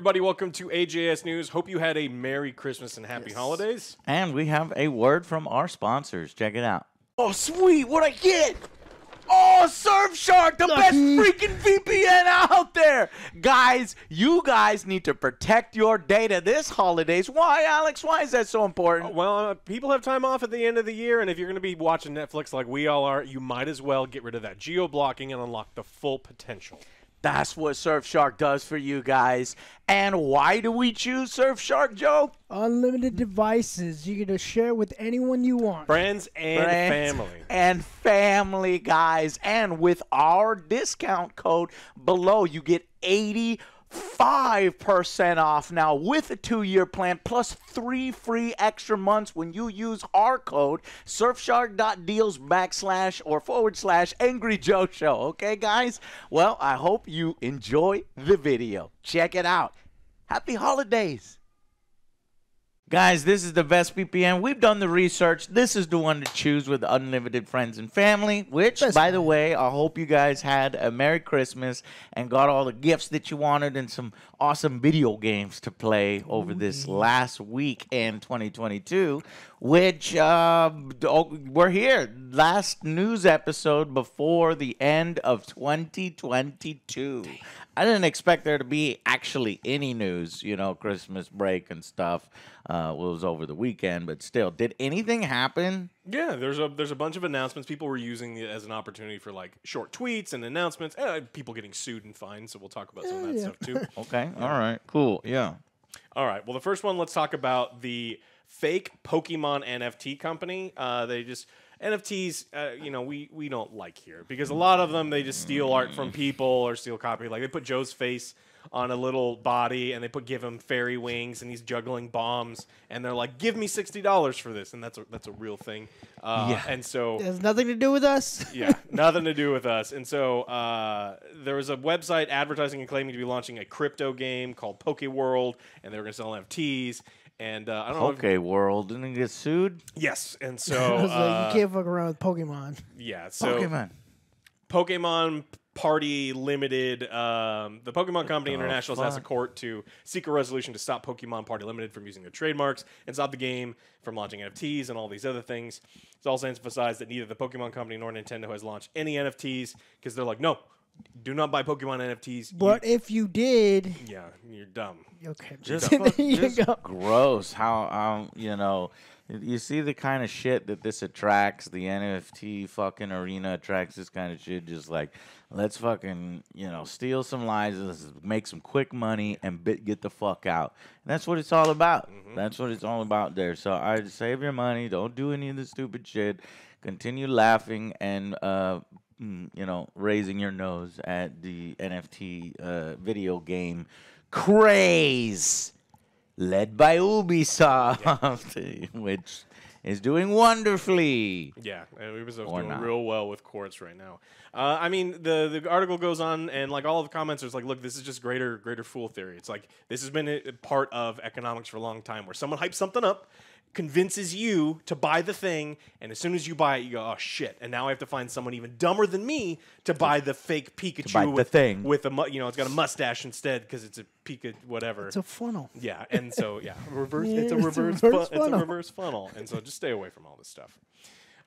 everybody. Welcome to AJS News. Hope you had a Merry Christmas and Happy Holidays. And we have a word from our sponsors. Check it out. Oh, sweet. What I get? Oh, Surfshark, the best freaking VPN out there. Guys, you guys need to protect your data this holidays. Why, Alex? Why is that so important? Well, uh, people have time off at the end of the year, and if you're going to be watching Netflix like we all are, you might as well get rid of that geo blocking and unlock the full potential. That's what Surfshark does for you guys. And why do we choose Surfshark, Joe? Unlimited devices. You get to share with anyone you want. Friends and Friends family. And family, guys. And with our discount code below, you get 85% off now with a two year plan plus three free extra months when you use our code surfshark.deals backslash or forward slash angry joe show. Okay guys? Well i hope you enjoy the video. Check it out. Happy holidays Guys, this is the best VPN. We've done the research. This is the one to choose with unlimited friends and family, which, Best by the way, I hope you guys had a Merry Christmas and got all the gifts that you wanted and some awesome video games to play over this last week in 2022, which uh, we're here. Last news episode before the end of 2022. I didn't expect there to be actually any news, you know, Christmas break and stuff. Uh, was over the weekend, but still, did anything happen? Yeah, there's a there's a bunch of announcements. People were using it as an opportunity for like short tweets and announcements. And people getting sued and fined. So we'll talk about some of that yeah. stuff too. Okay, all right, cool, yeah. All right. Well, the first one, let's talk about the fake Pokemon NFT company. Uh, they just NFTs, uh, you know, we we don't like here because a lot of them they just steal art from people or steal copy. Like they put Joe's face on a little body and they put give him fairy wings and he's juggling bombs and they're like, give me sixty dollars for this, and that's a that's a real thing. Uh, Yeah. And so It has nothing to do with us. yeah, nothing to do with us. And so uh, there was a website advertising and claiming to be launching a crypto game called Poke World, and they were going to sell NFTs. And uh, I don't know. If, Okay, world didn't get sued. yes, and I so was like, uh, you can't fuck around with Pokemon. yeah, so Pokemon. Pokemon Party Limited, um, the Pokemon Company the International has asked a court to seek a resolution to stop Pokemon Party Limited from using their trademarks and stop the game from launching NFTs and all these other things. It's also emphasized that neither the Pokemon Company nor Nintendo has launched any NFTs because they're like, no, do not buy Pokemon NFTs. You- But if you did, yeah, you're dumb. okay, Just, there you just go. gross. How um you know you see the kind of shit that this attracts. The NFT fucking arena attracts this kind of shit. Just like let's fucking you know steal some lives, make some quick money, and bit, get the fuck out. And that's what it's all about. That's what it's all about there. So I save your money. Don't do any of the stupid shit. Continue laughing and uh mm, you know raising your nose at the NFT uh, video game craze led by Ubisoft, which is doing wonderfully. Yeah, and Ubisoft's Or doing not. real well with courts right now. Uh, I mean, the the article goes on, and like all of the comments, is like, look, this is just greater greater fool theory. It's like this has been a, a part of economics for a long time, where someone hypes something up, convinces you to buy the thing, and as soon as you buy it, you go, oh shit! And now I have to find someone even dumber than me to buy the fake Pikachu buy the with, thing. with a mu- you know it's got a mustache instead because it's a Pika whatever. It's a funnel. Yeah, and so yeah, reverse. Yeah, it's a it's a reverse. reverse fu- it's a funnel. reverse funnel, and so just stay away from all this stuff.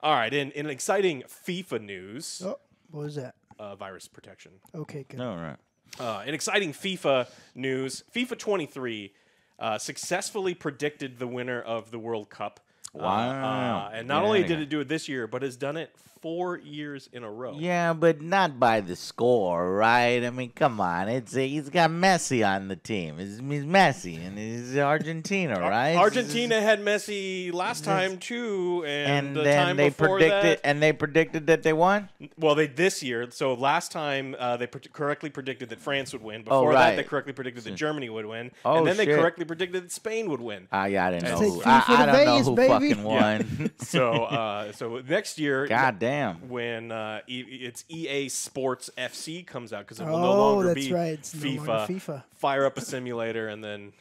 All right, in in exciting FIFA news, Oh, what was that? uh, virus protection. Okay, good. All right. Uh, in exciting FIFA news, FIFA 23 uh, successfully predicted the winner of the World Cup. Wow. uh, and not Yeah, only did it do it this year, but has done it four years in a row. Yeah, but not by the score, right? I mean, come on. It's he's got Messi on the team. It's, he's Messi, and he's Argentina, right? Argentina had Messi last time too, and, and the then time they before predicted, that, and they predicted that they won. Well, they this year. So last time uh, they pred- correctly predicted that France would win. Before that, Oh, right. they correctly predicted that Germany would win, Oh, and then they correctly predicted that Spain would win. I, I didn't know. Who, I, I don't know who baby. fucking won. so, uh, so next year, God damn. When uh, e- it's EA Sports FC comes out because it will no Oh, longer that's be right. It's no FIFA. longer FIFA. Fire up a simulator and then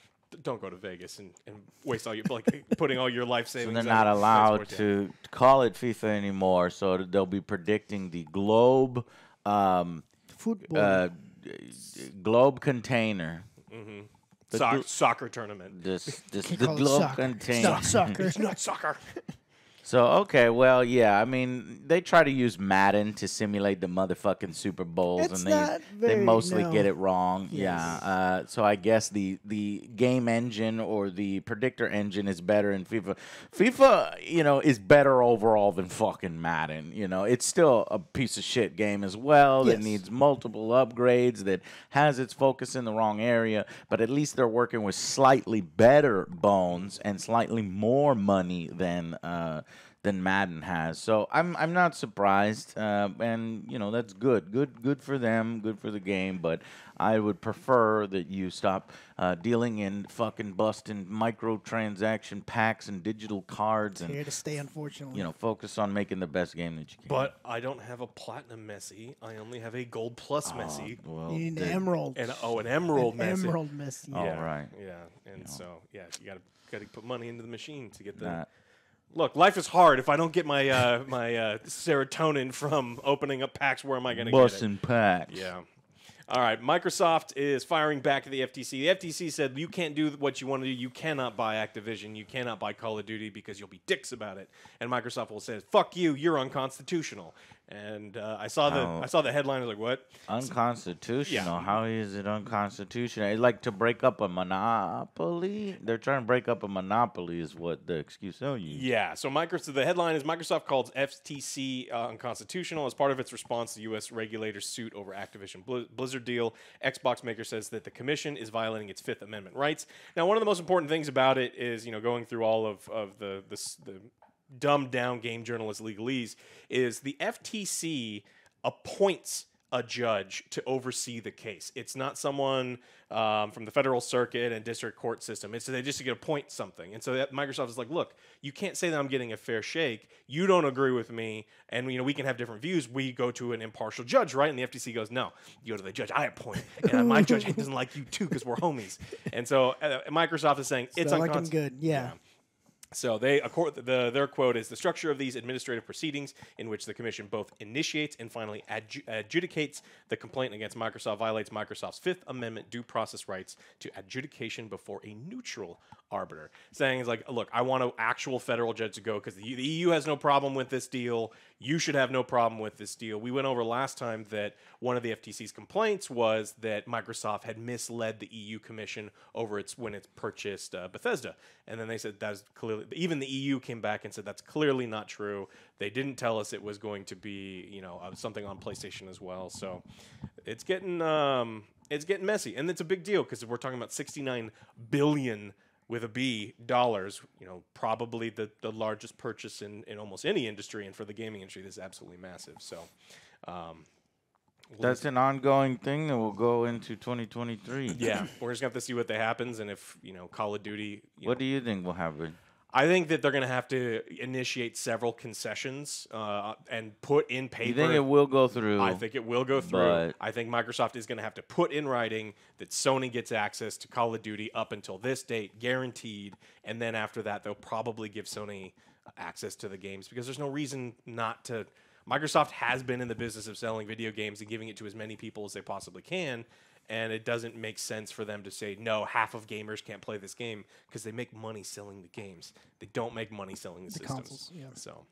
don't go to Vegas and, and waste all your like putting all your life So savings. they're not allowed sports, yeah. to call it FIFA anymore. So they'll be predicting the globe, um, Football. uh, globe container. The Soc- gl- soccer tournament. this this the globe soccer. It's not soccer. It's not soccer. So okay, well, yeah, I mean, they try to use Madden to simulate the motherfucking Super Bowls, It's and they not they mostly no. get it wrong. Yes. Yeah. Uh, so I guess the the game engine or the predictor engine is better in FIFA. FIFA, you know, is better overall than fucking Madden. You know, it's still a piece of shit game as well that needs multiple upgrades that has its focus in the wrong area. But at least they're working with slightly better bones and slightly more money than. Uh, than Madden has. So I'm I'm not surprised, uh, and you know that's good, good, good for them, good for the game. But I would prefer that you stop uh, dealing in fucking busting microtransaction packs and digital cards, and Here to stay, unfortunately. you know focus on making the best game that you can. But I don't have a platinum Messi. I only have a gold plus Messi. well, you need an emerald. And oh, an emerald An Messi. Emerald Messi. Oh, yeah, right. Yeah, and so yeah, you gotta gotta put money into the machine to get the. Nah. Look, life is hard. If I don't get my uh, my uh, serotonin from opening up packs, where am I gonna get it? busting packs. Yeah. All right. Microsoft is firing back at the FTC. The FTC said you can't do what you want to do. You cannot buy Activision. You cannot buy Call of Duty because you'll be dicks about it. And Microsoft will say, "Fuck you. You're unconstitutional." And uh, I saw the How- I saw the headline. I was like, "What?" Unconstitutional. How is it unconstitutional? It's like to break up a monopoly. They're trying to break up a monopoly, is what the excuse they'll use. Yeah. So Microsoft. The headline is Microsoft calls FTC uh, unconstitutional as part of its response to U.S. regulators' suit over Activision Blizz- Blizzard deal. Xbox maker says that the commission is violating its Fifth Amendment rights. Now, one of the most important things about it is, you know, going through all of of the the, s- the dumbed down game journalist legalese is the FTC appoints a judge to oversee the case. It's not someone um, from the federal circuit and district court system. It's they just get appoint something. And so that Microsoft is like, look, you can't say that I'm getting a fair shake. You don't agree with me, and you know we can have different views. We go to an impartial judge, right? And the FTC goes, no, you go to the judge. I appoint, and my judge doesn't like you too because we're homies. And so uh, Microsoft is saying it's Not looking unconstitutional. good. Yeah. So they, the, their quote is the structure of these administrative proceedings, in which the commission both initiates and finally adju- adjudicates the complaint against Microsoft, violates Microsoft's Fifth Amendment due process rights to adjudication before a neutral arbiter. Saying is like, look, I want an actual federal judge to go because the, the EU has no problem with this deal. You should have no problem with this deal. We went over last time that one of the FTC's complaints was that Microsoft had misled the EU Commission over its when it purchased uh, Bethesda, and then they said that's clearly even the EU came back and said that's clearly not true. They didn't tell us it was going to be you know uh, something on PlayStation as well. So it's getting um, it's getting messy, and it's a big deal because we're talking about 69 billion with a B dollars, you know, probably the, the largest purchase in, in almost any industry, and for the gaming industry, this is absolutely massive. So, um, we'll That's an ongoing thing that will go into 2023. yeah, we're just gonna have to see what that happens, and if you know Call of Duty. What know, do you think will happen? I think that they're gonna have to initiate several concessions uh, and put in paper. You think it will go through? I think it will go through. I think Microsoft is going to have to put in writing that Sony gets access to Call of Duty up until this date, guaranteed, and then after that, they'll probably give Sony access to the games because there's no reason not to. Microsoft has been in the business of selling video games and giving it to as many people as they possibly can, and it doesn't make sense for them to say no. Half of gamers can't play this game because they make money selling the games. They don't make money selling the, systems. consoles, yeah. So.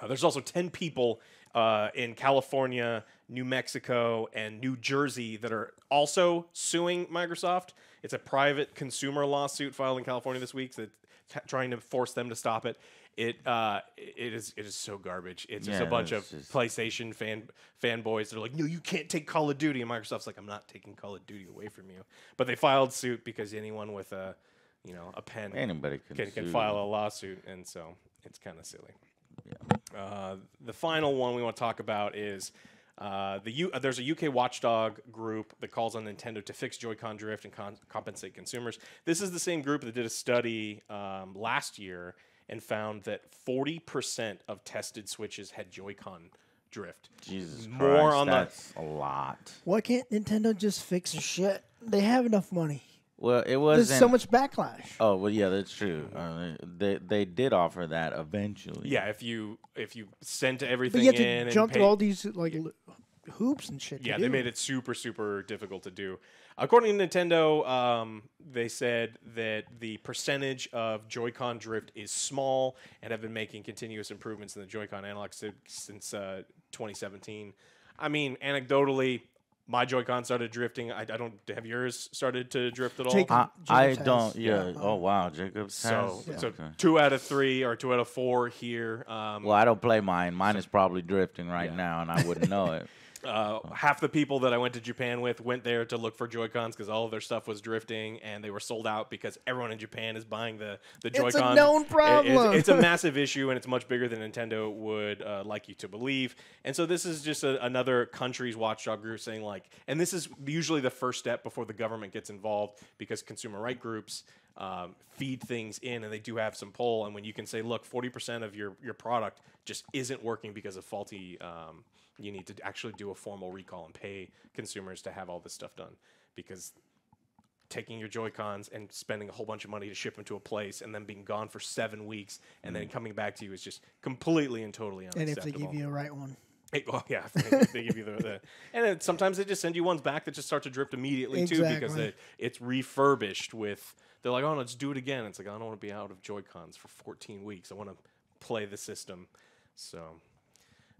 Uh, there's also 10 people uh, in California, New Mexico, and New Jersey that are also suing Microsoft. It's a private consumer lawsuit filed in California this week that's t- trying to force them to stop it. It uh, it is it is so garbage. It's just a bunch of it's just- PlayStation fan fanboys. They're like, no, you can't take Call of Duty, and Microsoft's like, I'm not taking Call of Duty away from you. But they filed suit because anyone with a you know a pen Anybody can, can, can sue. file a lawsuit, and so it's kind of silly. Uh, the final one we want to talk about is uh, the U- uh, there's a UK watchdog group that calls on Nintendo to fix Joy-Con drift and con- compensate consumers. This is the same group that did a study um, last year and found that 40% of tested Switches had Joy-Con drift. Jesus More Christ, on the- that's a lot. Why can't Nintendo just fix their shit? They have enough money. Well, it wasn't. so much backlash. Oh well, yeah, that's true. Uh, they they did offer that eventually. Yeah, if you if you sent to But everything you have in to and jump pay, through all these like l- hoops and shit. to Yeah, they do. made it super, super difficult to do. According to Nintendo, um, they said that the percentage of Joy-Con drift is small and have been making continuous improvements in the Joy-Con analog stick since uh, 2017. I mean, anecdotally, my Joy-Con started drifting. I, I don't have yours started to drift at all. Jacob- I, I don't. Yeah. yeah. Oh wow, Jacob. So, has- so okay. two out of three or two out of four here. Um, Well, I don't play mine. Mine is probably drifting right Yeah. now, and I wouldn't know it. uh, half the people that I went to Japan with went there to look for Joy Cons because all of their stuff was drifting and they were sold out because everyone in Japan is buying the the Joy It's a known problem. it's, a massive issue and it's much bigger than Nintendo would uh, like you to believe. And so this is just a, another country's watchdog group saying like, and this is usually the first step before the government gets involved because consumer right groups. Um, feed things in and they do have some pull and when you can say look 40% of your, your product just isn't working because of faulty um, you need to actually do a formal recall and pay consumers to have all this stuff done because taking your joy cons and spending a whole bunch of money to ship them to a place and then being gone for seven weeks and then coming back to you is just completely and totally unacceptable. and unacceptable. if they give you a right one, Hey, well, yeah, they, they give you the, the and then sometimes they just send you ones back that just start to drift immediately too because Exactly. they, it's refurbished with. They're like, oh, no, let's do it again. It's like I don't want to be out of Joy Cons for 14 weeks. I want to play the system, so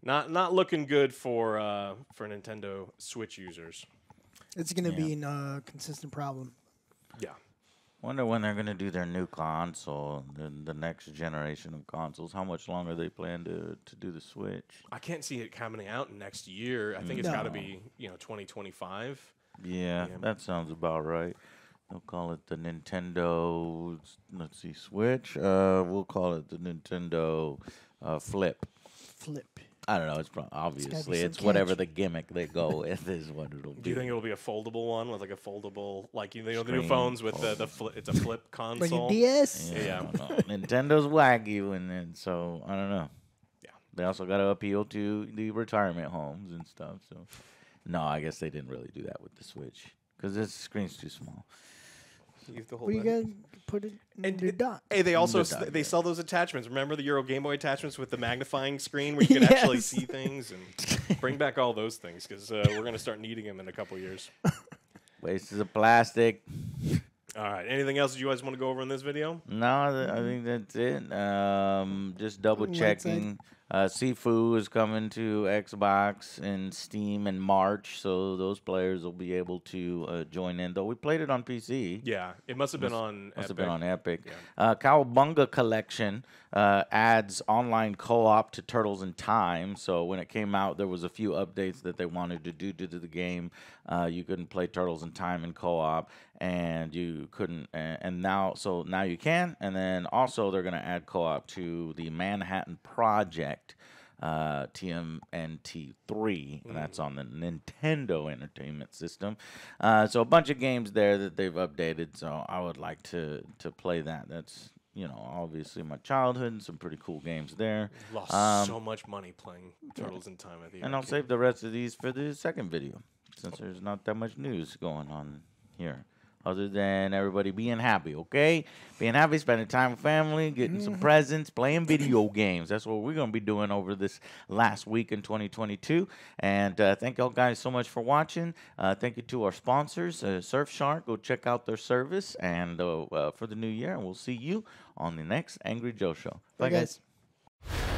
not not looking good for uh, for Nintendo Switch users. it's gonna Yeah. be a uh, consistent problem. Yeah, Wonder when they're gonna do their new console, the, the next generation of consoles. How much longer they plan to, to do the Switch? I can't see it coming out next year. I think it's got to be you know 2025. Yeah, Yeah. that sounds about right. They'll call it the Nintendo. Let's see, Switch. Uh, we'll call it the Nintendo uh, Flip. Flip. I don't know. It's pro- obviously some it's whatever the gimmick they go with is what it'll be. Do you think it'll be a foldable one with like a foldable like you know the new phones with the the fli it's a flip Like console? a DS. Yeah, Yeah. I don't know. Nintendo's wacky, and then so I don't know. Yeah. They also got to appeal to the retirement homes and stuff. So, no, I guess they didn't really do that with the Switch because the screen's too small. You have to hold Well, you that. gotta put it in And the it- dot. Hey, they also The s- dot, they yeah. sell those attachments. Remember the Euro Game Boy attachments with the magnifying screen where you can actually Yes. see things and bring back all those things because uh, we're gonna start needing them in a couple years. Wastes of plastic. All right. Anything else you guys want to go over in this video? No, th- I think that's it. Um, just double Right checking. Uh, Sifu is coming to Xbox and Steam in March, so those players will be able to uh, join in. Though we played it on PC. Yeah, it must have been on. Must have Epic. been on Epic. Yeah. Uh, Cowabunga Collection uh, adds online co-op to Turtles in Time. So when it came out, there was a few updates that they wanted to do to the game. Uh, you couldn't play Turtles in Time in co-op, and you couldn't. And, and now, so now you can. And then also they're going to add co-op to the Manhattan Project. Uh, TMNT3, and that's on the Nintendo Entertainment System. Uh, so a bunch of games there that they've updated. So I would like to to play that. That's you know obviously my childhood and some pretty cool games there. Lost Um, so much money playing Turtles in Time at the And I'll save the rest of these for the second video since there's not that much news going on here. Other than everybody being happy, okay? Being happy, spending time with family, getting some presents, playing video games. That's what we're going to be doing over this last week in 2022. And uh, thank y'all guys so much for watching. Uh, thank you to our sponsors, uh, Surfshark. Go check out their service and uh, uh, for the new year. And we'll see you on the next Angry Joe Show. Bye, Bye, guys. guys.